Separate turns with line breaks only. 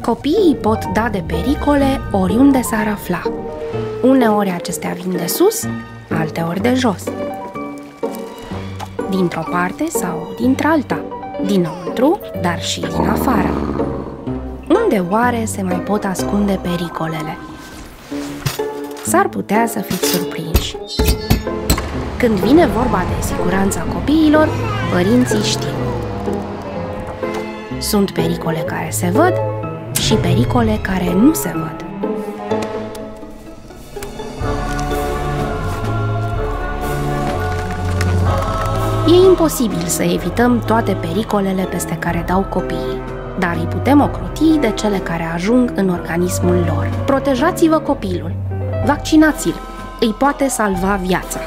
Copiii pot da de pericole oriunde s-ar afla. Uneori acestea vin de sus, alteori de jos. Dintr-o parte sau dintr-alta, dinăuntru, dar și din afară. Unde oare se mai pot ascunde pericolele? S-ar putea să fiți surprinși. Când vine vorba de siguranța copiilor, părinții știu. Sunt pericole care se văd și pericole care nu se văd. E imposibil să evităm toate pericolele peste care dau copiii, dar îi putem ocroti de cele care ajung în organismul lor. Protejați-vă copilul, vaccinați-l, îi poate salva viața.